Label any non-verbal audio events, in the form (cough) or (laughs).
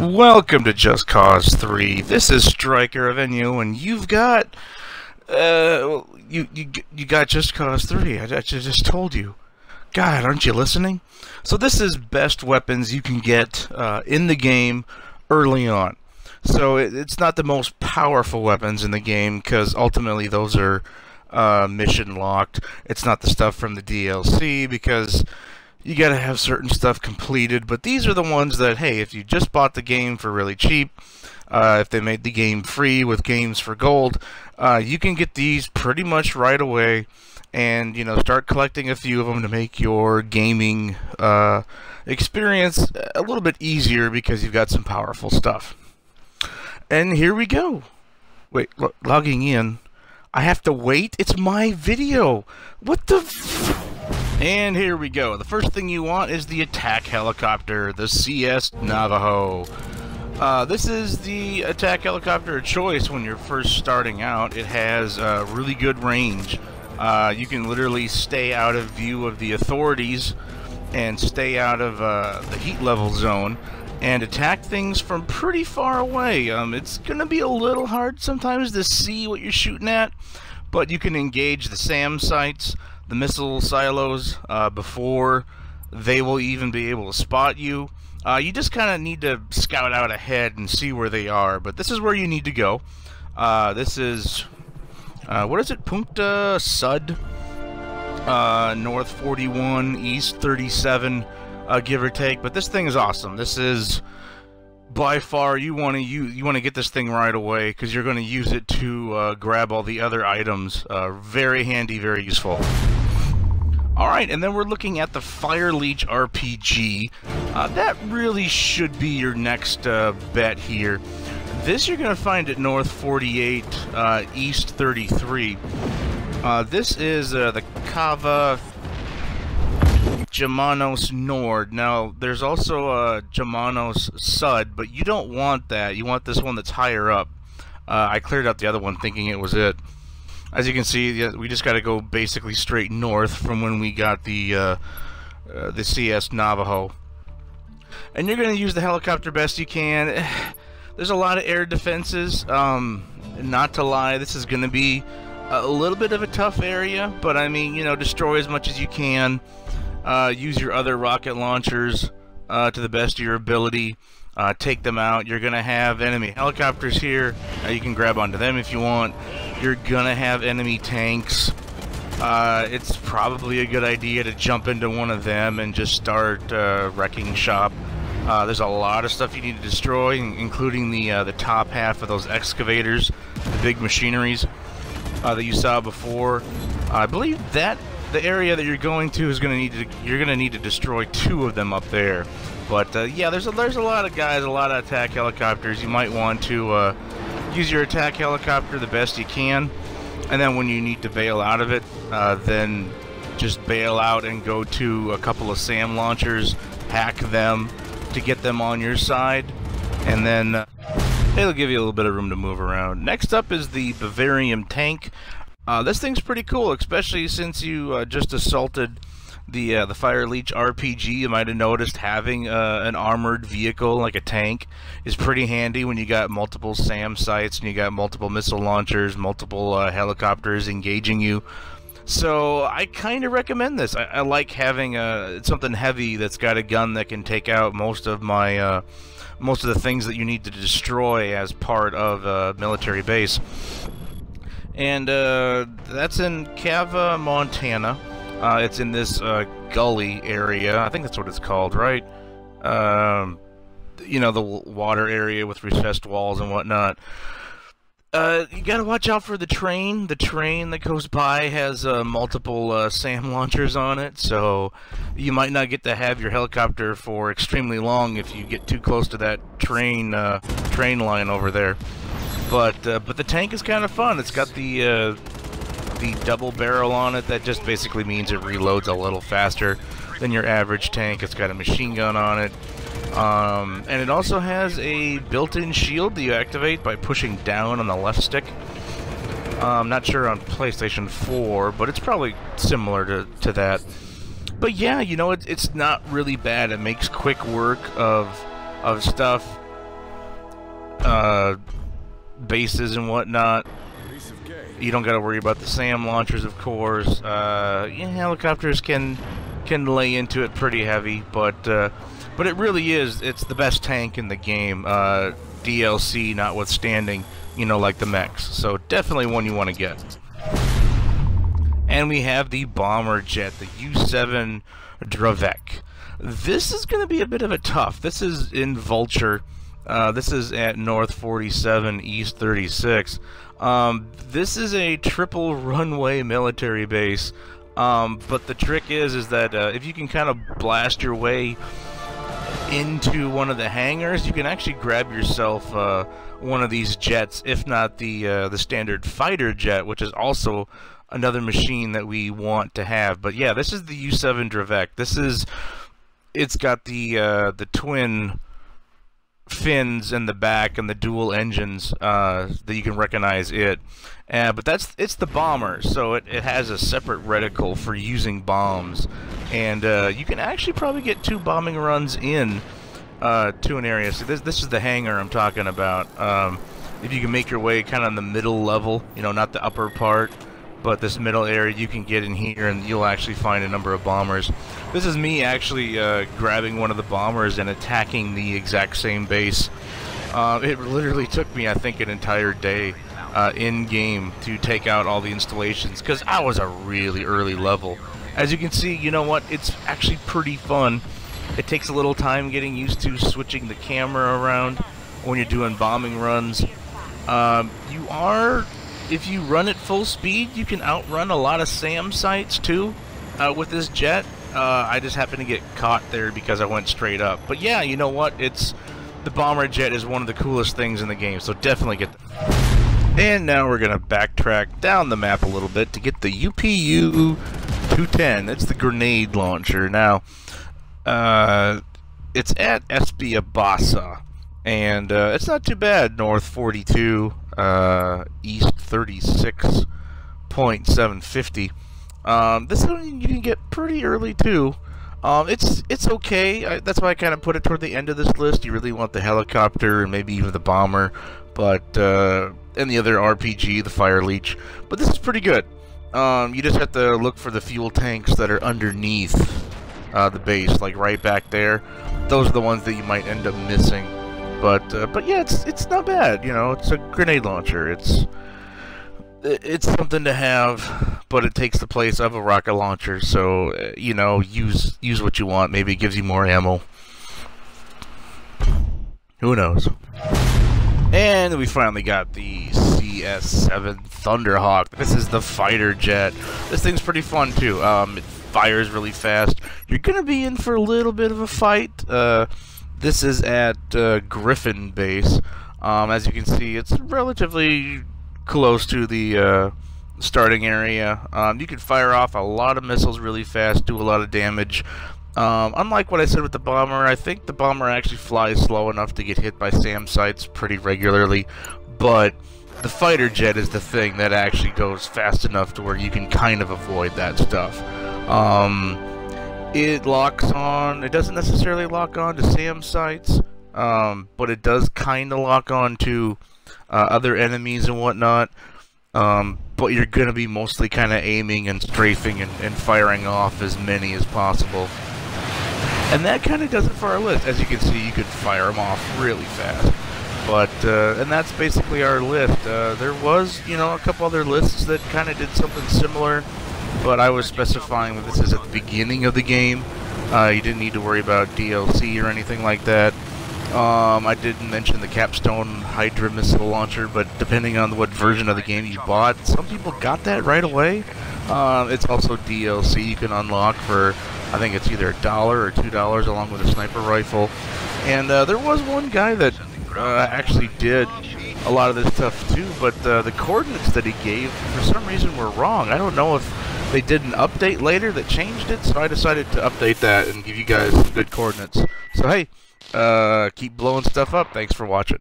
Welcome to Just Cause 3. This is Stryker of Enyo, and you've got, uh, you, you, you got Just Cause 3. I, I just told you. God, aren't you listening? So this is best weapons you can get uh, in the game early on. So it, it's not the most powerful weapons in the game, because ultimately those are uh, mission locked. It's not the stuff from the DLC, because you got to have certain stuff completed. But these are the ones that, hey, if you just bought the game for really cheap, uh, if they made the game free with games for gold, uh, you can get these pretty much right away and, you know, start collecting a few of them to make your gaming uh, experience a little bit easier because you've got some powerful stuff. And here we go. Wait, lo logging in. I have to wait? It's my video. What the and here we go. The first thing you want is the attack helicopter, the CS Navajo. Uh, this is the attack helicopter of choice when you're first starting out. It has uh, really good range. Uh, you can literally stay out of view of the authorities and stay out of uh, the heat level zone and attack things from pretty far away. Um, it's going to be a little hard sometimes to see what you're shooting at, but you can engage the SAM sites the missile silos uh, before they will even be able to spot you. Uh, you just kind of need to scout out ahead and see where they are, but this is where you need to go. Uh, this is, uh, what is it, Punta Sud, uh, North 41, East 37, uh, give or take, but this thing is awesome. This is by far you want to you you want to get this thing right away because you're going to use it to uh, grab all the other items. Uh, very handy, very useful. Alright, and then we're looking at the Fire Leech RPG. Uh, that really should be your next uh, bet here. This you're going to find at North 48, uh, East 33. Uh, this is the Cava Jamanos Nord. Now, there's also a Jamanos Sud, but you don't want that. You want this one that's higher up. Uh, I cleared out the other one thinking it was it as you can see, we just got to go basically straight north from when we got the uh, uh, the CS Navajo. And you're going to use the helicopter best you can. (sighs) There's a lot of air defenses. Um, not to lie, this is going to be a little bit of a tough area, but I mean, you know, destroy as much as you can. Uh, use your other rocket launchers uh, to the best of your ability. Uh, take them out. You're going to have enemy helicopters here. Uh, you can grab onto them if you want. You're going to have enemy tanks. Uh, it's probably a good idea to jump into one of them and just start uh, wrecking shop. There's a lot of stuff you need to destroy, including the the top half of those excavators, the big machineries that you saw before. I believe that the area that you're going to is going to need to you're going to need to destroy two of them up there. But uh, yeah, there's a, there's a lot of guys, a lot of attack helicopters. You might want to uh, use your attack helicopter the best you can, and then when you need to bail out of it, uh, then just bail out and go to a couple of SAM launchers, hack them to get them on your side, and then uh, it'll give you a little bit of room to move around. Next up is the Bavarium tank. Uh, this thing's pretty cool, especially since you uh, just assaulted the uh, the Fire Leech RPG, you might have noticed having uh, an armored vehicle like a tank is pretty handy when you got multiple SAM sites and you got multiple missile launchers, multiple uh, helicopters engaging you. So I kind of recommend this. I, I like having uh, something heavy that's got a gun that can take out most of my uh, most of the things that you need to destroy as part of a military base. And uh, that's in Cava, Montana. Uh, it's in this uh, gully area. I think that's what it's called, right? Um, you know, the water area with recessed walls and whatnot. Uh, you gotta watch out for the train. The train that goes by has uh, multiple uh, SAM launchers on it, so you might not get to have your helicopter for extremely long if you get too close to that train train line over there. But uh, but the tank is kind of fun. It's got the uh, the double barrel on it. That just basically means it reloads a little faster than your average tank. It's got a machine gun on it. Um, and it also has a built-in shield that you activate by pushing down on the left stick. I'm um, not sure on PlayStation 4, but it's probably similar to, to that. But yeah, you know, it, it's not really bad. It makes quick work of, of stuff uh, bases and whatnot. You don't got to worry about the SAM launchers, of course. Uh, yeah, helicopters can can lay into it pretty heavy, but uh, but it really is. It's the best tank in the game. Uh, DLC notwithstanding, you know, like the mechs. So definitely one you want to get. And we have the bomber jet, the U-7 Dravec. This is going to be a bit of a tough. This is in Vulture. Uh, this is at North 47, East 36. Um, this is a triple (laughs) runway military base. Um, but the trick is, is that uh, if you can kind of blast your way into one of the hangars, you can actually grab yourself uh, one of these jets, if not the uh, the standard fighter jet, which is also another machine that we want to have. But yeah, this is the U-7 Dravec. This is it's got the uh, the twin fins in the back and the dual engines uh, that you can recognize it. Uh, but that's it's the bomber, so it, it has a separate reticle for using bombs, and uh, you can actually probably get two bombing runs in uh, to an area. So this this is the hangar I'm talking about. Um, if you can make your way kind of in the middle level, you know, not the upper part, but this middle area, you can get in here and you'll actually find a number of bombers. This is me actually uh, grabbing one of the bombers and attacking the exact same base. Uh, it literally took me, I think, an entire day uh, in game to take out all the installations because I was a really early level. As you can see, you know what? It's actually pretty fun. It takes a little time getting used to switching the camera around when you're doing bombing runs. Um, you are if you run at full speed, you can outrun a lot of SAM sites too uh, with this jet. Uh, I just happened to get caught there because I went straight up. But yeah, you know what? It's the bomber jet is one of the coolest things in the game, so definitely get. And now we're gonna backtrack down the map a little bit to get the UPU 210. That's the grenade launcher. Now, uh, it's at Espiabasa, and uh, it's not too bad. North 42 uh, East 36.750. Um, this one you can get pretty early too. Um, it's it's okay. I, that's why I kind of put it toward the end of this list. You really want the helicopter and maybe even the bomber, but uh, and the other RPG, the fire leech. But this is pretty good. Um, you just have to look for the fuel tanks that are underneath uh, the base, like right back there. Those are the ones that you might end up missing. But uh, but yeah, it's it's not bad. You know, it's a grenade launcher. It's it's something to have, but it takes the place of a rocket launcher. So uh, you know, use use what you want. Maybe it gives you more ammo. Who knows? And we finally got the CS7 Thunderhawk. This is the fighter jet. This thing's pretty fun too. Um, it fires really fast. You're gonna be in for a little bit of a fight. Uh, this is at uh, Griffin Base. Um, as you can see, it's relatively close to the uh, starting area. Um, you can fire off a lot of missiles really fast, do a lot of damage. Um, unlike what I said with the bomber, I think the bomber actually flies slow enough to get hit by SAM sites pretty regularly, but the fighter jet is the thing that actually goes fast enough to where you can kind of avoid that stuff. Um, it locks on, it doesn't necessarily lock on to SAM sites, um, but it does kind of lock on to uh, other enemies and whatnot. Um, but you're going to be mostly kind of aiming and strafing and, and, firing off as many as possible. And that kind of does it for our list. As you can see, you can fire them off really fast. But, uh, and that's basically our list. Uh, there was, you know, a couple other lists that kind of did something similar but I was specifying that this is at the beginning of the game. Uh, you didn't need to worry about DLC or anything like that. Um, I didn't mention the Capstone Hydra missile launcher, but depending on what version of the game you bought, some people got that right away. Uh, it's also DLC you can unlock for, I think it's either a dollar or two dollars along with a sniper rifle. And uh, there was one guy that uh, actually did a lot of this stuff too, but uh, the coordinates that he gave, for some reason, were wrong. I don't know if they did an update later that changed it, so I decided to update that and give you guys good coordinates. So hey, uh, keep blowing stuff up. Thanks for watching.